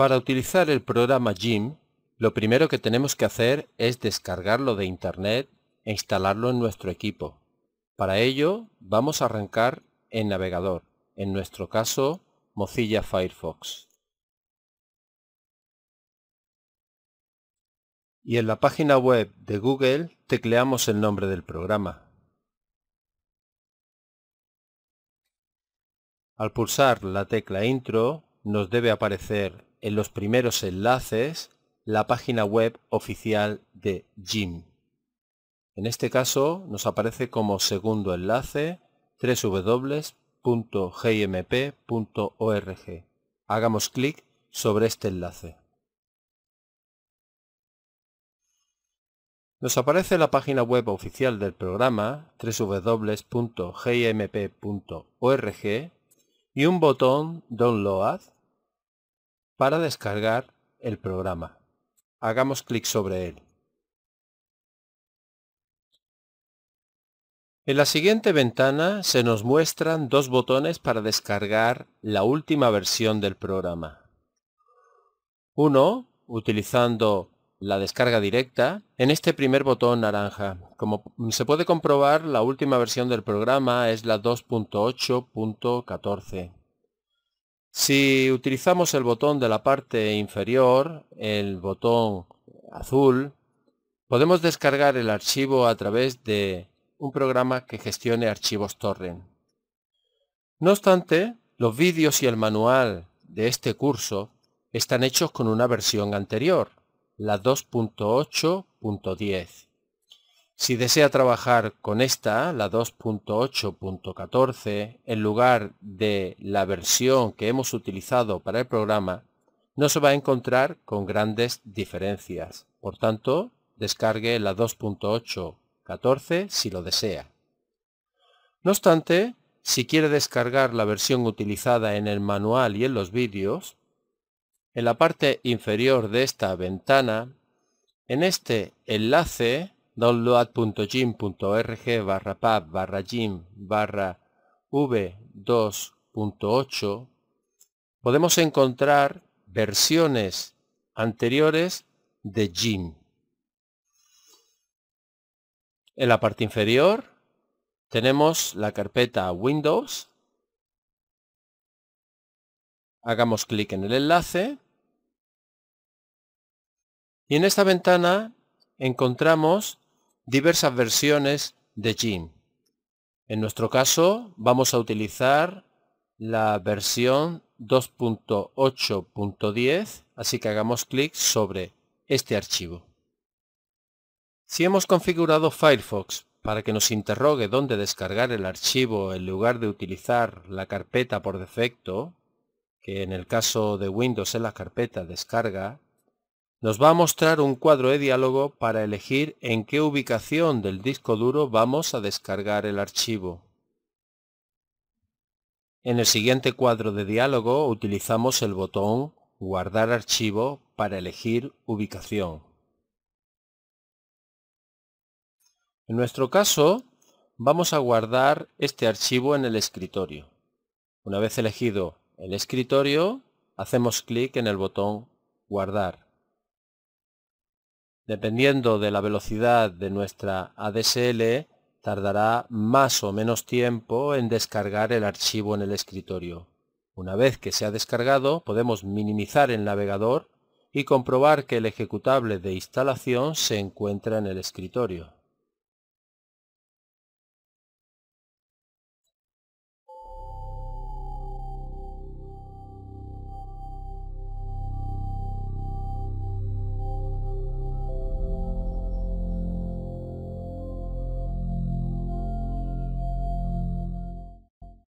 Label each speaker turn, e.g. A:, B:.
A: Para utilizar el programa Jim, lo primero que tenemos que hacer es descargarlo de Internet e instalarlo en nuestro equipo. Para ello, vamos a arrancar en navegador, en nuestro caso, Mozilla Firefox. Y en la página web de Google tecleamos el nombre del programa. Al pulsar la tecla Intro, nos debe aparecer en los primeros enlaces la página web oficial de Jim. En este caso nos aparece como segundo enlace www.gimp.org. Hagamos clic sobre este enlace. Nos aparece la página web oficial del programa www.gimp.org y un botón Download para descargar el programa. Hagamos clic sobre él. En la siguiente ventana se nos muestran dos botones para descargar la última versión del programa. Uno, utilizando la descarga directa en este primer botón naranja. Como se puede comprobar, la última versión del programa es la 2.8.14. Si utilizamos el botón de la parte inferior, el botón azul, podemos descargar el archivo a través de un programa que gestione archivos torrent. No obstante, los vídeos y el manual de este curso están hechos con una versión anterior, la 2.8.10. Si desea trabajar con esta, la 2.8.14, en lugar de la versión que hemos utilizado para el programa, no se va a encontrar con grandes diferencias. Por tanto, descargue la 2.8.14 si lo desea. No obstante, si quiere descargar la versión utilizada en el manual y en los vídeos, en la parte inferior de esta ventana, en este enlace download.jim.org barra pub barra jim barra v2.8 podemos encontrar versiones anteriores de Jim. En la parte inferior tenemos la carpeta Windows Hagamos clic en el enlace. Y en esta ventana encontramos diversas versiones de Jim. En nuestro caso vamos a utilizar la versión 2.8.10, así que hagamos clic sobre este archivo. Si hemos configurado Firefox para que nos interrogue dónde descargar el archivo en lugar de utilizar la carpeta por defecto, que en el caso de Windows es la carpeta descarga, nos va a mostrar un cuadro de diálogo para elegir en qué ubicación del disco duro vamos a descargar el archivo. En el siguiente cuadro de diálogo utilizamos el botón Guardar archivo para elegir ubicación. En nuestro caso, vamos a guardar este archivo en el escritorio. Una vez elegido el escritorio, hacemos clic en el botón Guardar. Dependiendo de la velocidad de nuestra ADSL, tardará más o menos tiempo en descargar el archivo en el escritorio. Una vez que se ha descargado, podemos minimizar el navegador y comprobar que el ejecutable de instalación se encuentra en el escritorio.